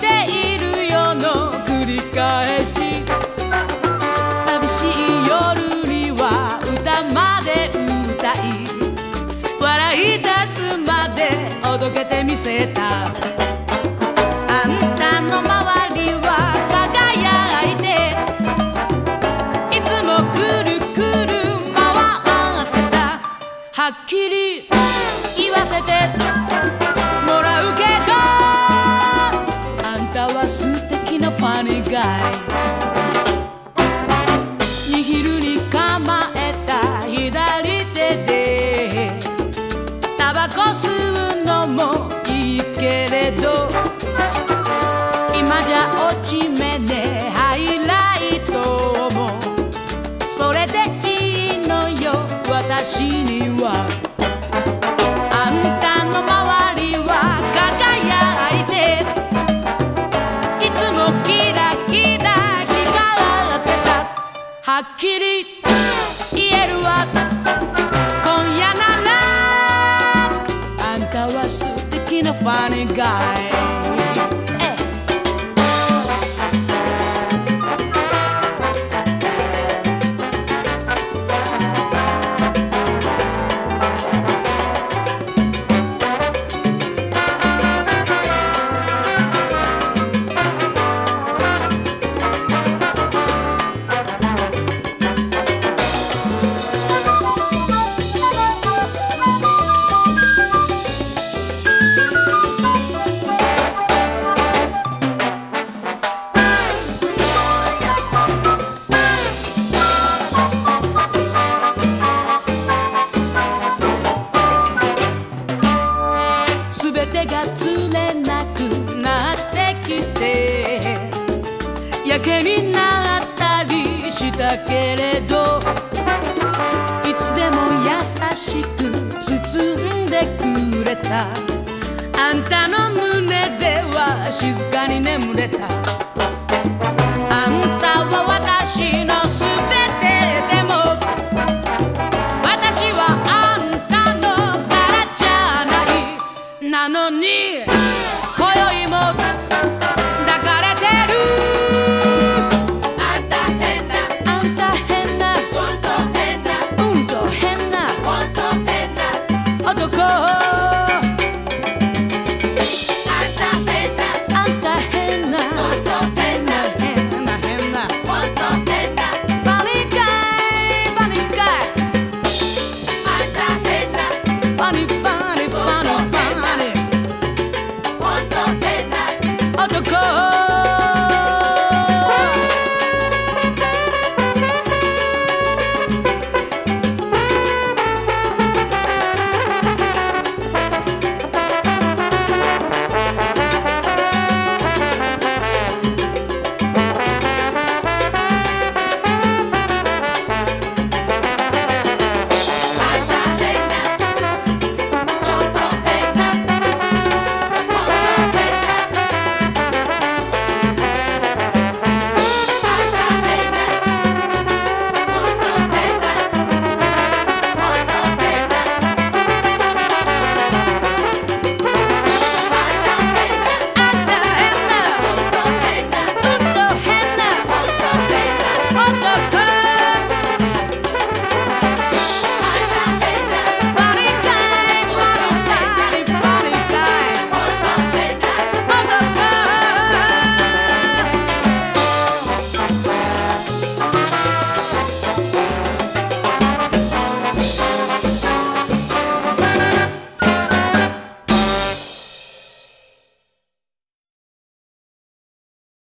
ているよの繰り返し。寂しい夜には歌まで歌い。笑い出すまでおどけてみせた。握るに構えた左手でタバコ吸うのもいいけれど今じゃ落ち目ねハイライトもそれでいいのよ私には。はっきり言えるわ。今夜ならあんたは素敵なファニーガイしやけになったりしたけれどいつでも優しく包んでくれた。あんたの胸では静かに眠れた。あんたは私のすべてでも私はあんたのからじゃない。なのに